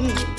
嗯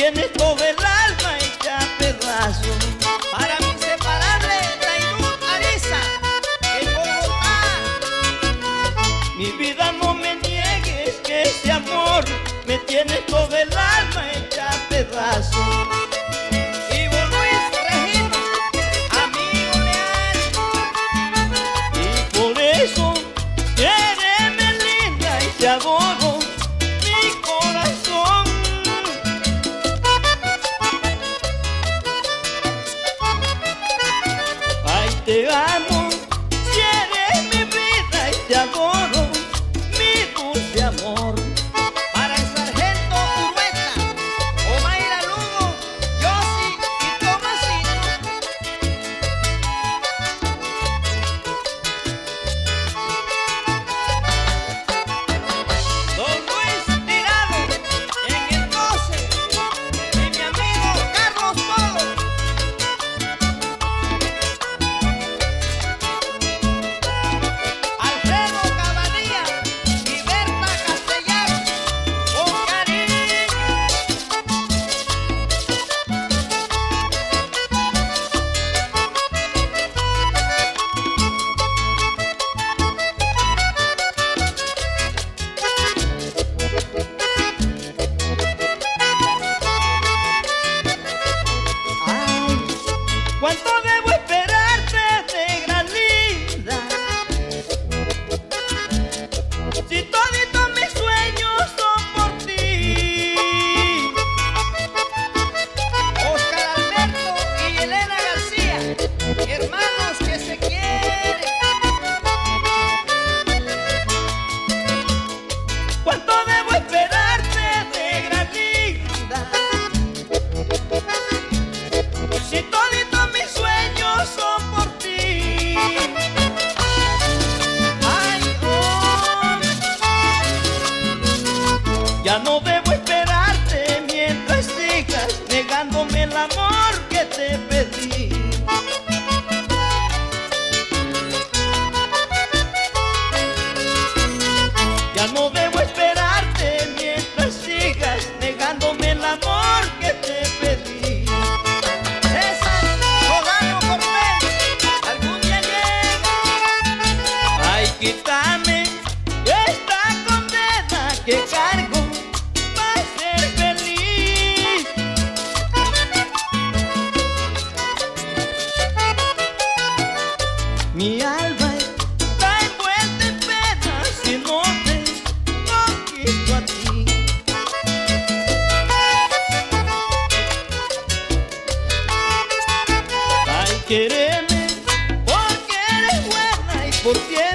tienes todo el alma hecha pedazos. Para mí separable traidor Arisa, en Bogotá. Mi vida no me niegues que ese amor me tiene todo el alma hecha pedazos. Anh ¿Cuánto de amor. mi alma está envuelta en si no te conquisto a ti. Ay, quereme porque eres buena y porque